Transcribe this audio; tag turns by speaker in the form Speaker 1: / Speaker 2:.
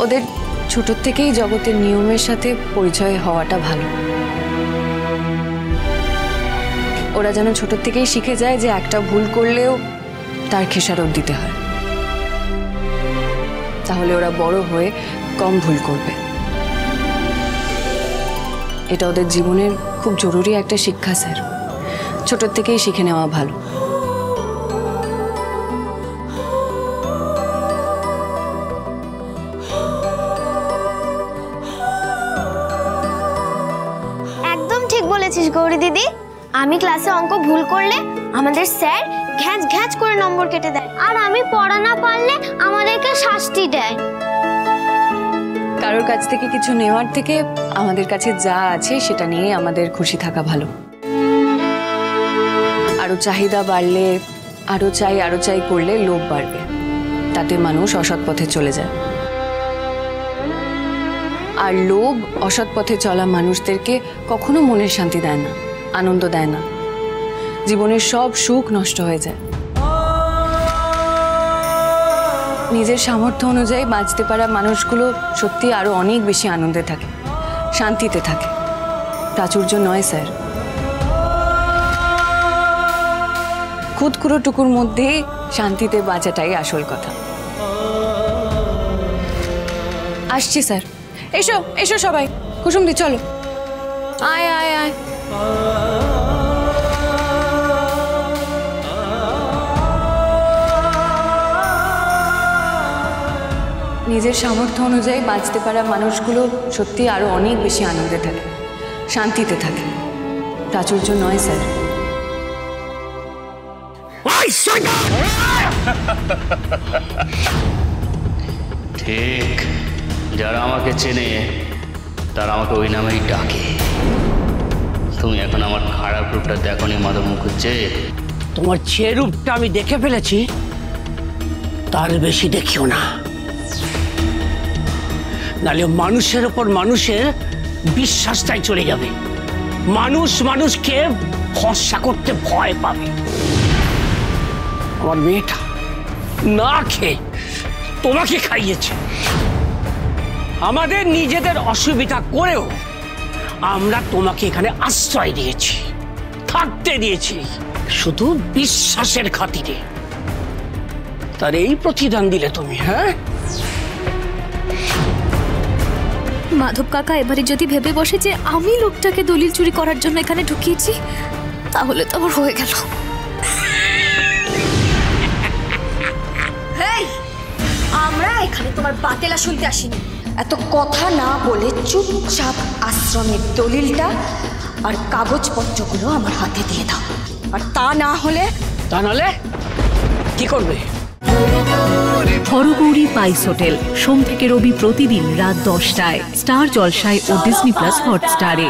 Speaker 1: ওদের ছোটোর থেকেই জগতের নিয়মের সাথে পরিচয় হওয়াটা ভালো। ওরা যেন ছোটোর থেকেই শিখে যায় যে একটা ভুল করলেও তার খেসারত দিতে হয়। তাহলে ওরা বড় হয়ে কম ভুল করবে। এটা ওদের জীবনের খুব জরুরি একটা শিক্ষা, স্যার। ছোটোর থেকেই শিখে নেওয়া ভালো।
Speaker 2: একদম গৌরী দিদি? আমি ক্লাসে অঙ্ক ভুল করলে আমাদের স্যার ঘ্যাঁচ ঘ্যাঁচ করে নম্বর কেটে দেয়। আর আমি পড়া না পারলে আমাদেরকে শাস্তি দেয়।
Speaker 1: কারোর কাছ থেকে কিছু নেওয়ার থেকে আমাদের কাছে যা আছে সেটা নিয়ে আমাদের খুশি থাকা ভালো। আরও চাহিদা বাড়লে, আরও চাই আরও চাই করলে লোভ বাড়বে। তাতে মানুষ অসৎ পথে চলে যায়। আর লোভ অসৎ পথে চলা মানুষদেরকে কখনো মনের শান্তি দেয় না, আনন্দ দেয় না। জীবনের সব সুখ নষ্ট হয়ে যায়। নিজের সামর্থ্য অনুযায়ী বাঁচতে পারা মানুষগুলো সত্যি আরও অনেক বেশি আনন্দে থাকে, শান্তিতে থাকে। প্রাচুর্য নয়, স্যার। খুদকুড়ো টুকুর মধ্যেই শান্তিতে বাঁচাটাই আসল কথা। আসছি, স্যার। এসো এসো সবাই। কুসুমদি চলো। আয় আয় আয়। নিজের সামর্থ্য অনুযায়ী বাঁচতে পারা মানুষগুলো সত্যি আরও অনেক বেশি আনন্দে থাকে শান্তিতে থাকে। প্রাচুর্য নয় স্যার।
Speaker 3: ঠিক। যারা আমাকে চেনে, তারা আমাকে ওই নামেই ডাকে। তুমি এখন আমার খারাপ রূপটা দেখো নি মাধব মুখুজ্জে।
Speaker 4: তোমার যে রূপটা আমি দেখে ফেলেছি, তার বেশি দেখিও না। নাহলে মানুষের ওপর মানুষের বিশ্বাসটাই চলে যাবে। মানুষ মানুষকে ভরসা করতে ভয় পাবে। আমার মেয়েটা না খেয়ে তোমাকে খাইয়েছে। আমাদের নিজেদের অসুবিধা করেও আমরা তোমাকে এখানে আশ্রয় দিয়েছি থাকতে দিয়েছি শুধু বিশ্বাসের খাতিরে। তার এই প্রতিদান দিলে তুমি হ্যাঁ?
Speaker 5: মাধব কাকা এবারে যদি ভেবে বসে যে আমি লোকটাকে দলিল চুরি করার জন্য এখানে ঢুকিয়েছি তাহলে তো আমার হয়ে গেল।
Speaker 6: আমরা এখানে তোমার বাতেলা শুনতে আসিনি। এত কথা না বলে চুপচাপ আশ্রমের দলিলটা আর কাগজপত্রগুলো আমার হাতে দিয়ে দাও। আর তা না হলে
Speaker 4: তা নাহলে কি করবে?
Speaker 7: হরগৌরী পাইস হোটেল সোম থেকে রবি প্রতিদিন রাত দশটায়। স্টার জলসায় ও ডিসনি প্লাস হটস্টারে